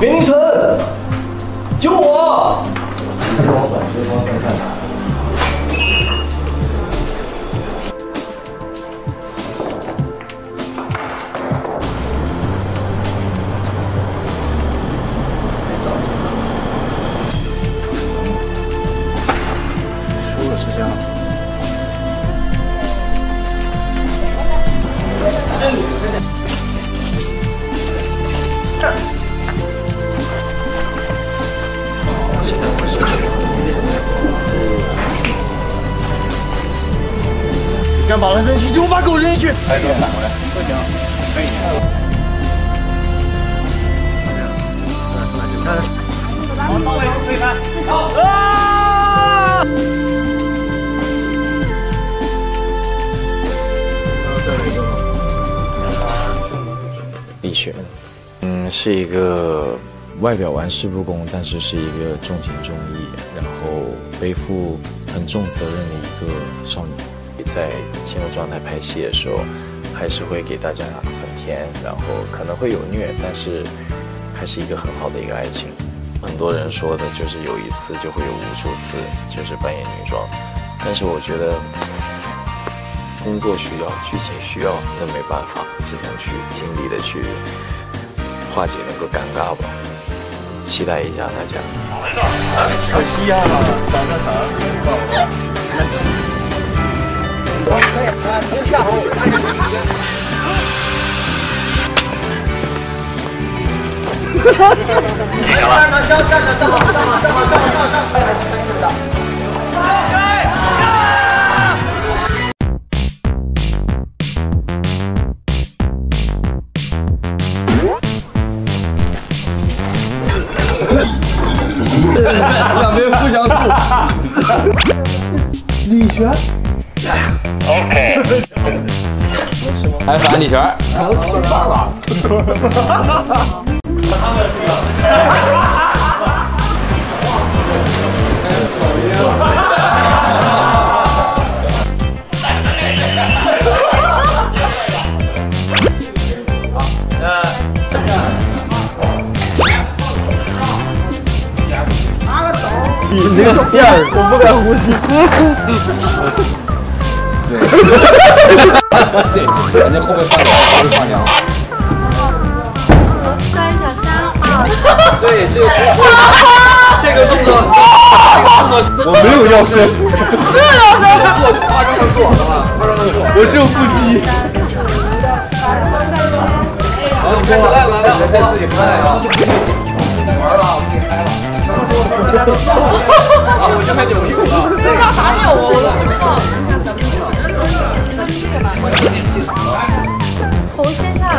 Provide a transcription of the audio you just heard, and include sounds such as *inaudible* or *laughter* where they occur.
边立晨，救我！输了是这样。敢把他扔进去，就把狗扔进去。来，给我反过来。不行，可以。啊！李璇，嗯，是一个外表玩世不恭，但是是一个重情重义，然后背负很重责任的一个少女。在进入状态拍戏的时候，还是会给大家很甜，然后可能会有虐，但是还是一个很好的一个爱情。很多人说的就是有一次就会有无数次，就是扮演女装，但是我觉得。工作需要，剧情需要，那没办法，只能去尽力的去化解那个尴尬吧。期待一下大家。可惜呀、三个糖。*laughs* 两边互相吐。*laughs* 李璇，还 *laughs* 反李璇。你这个辫儿，我不敢呼吸。对，人家后背放凉，后背放凉。对，这个动作，这个动作，这个动作，我没有要。伸，做夸张的做，好吧？夸张的做。我只有腹肌。好，你开始来来来，我可以自己拍，然后就可以玩了，我可以拍了。啊，我就开始有衣服了。这叫啥扭啊？我都不知道。头先下来。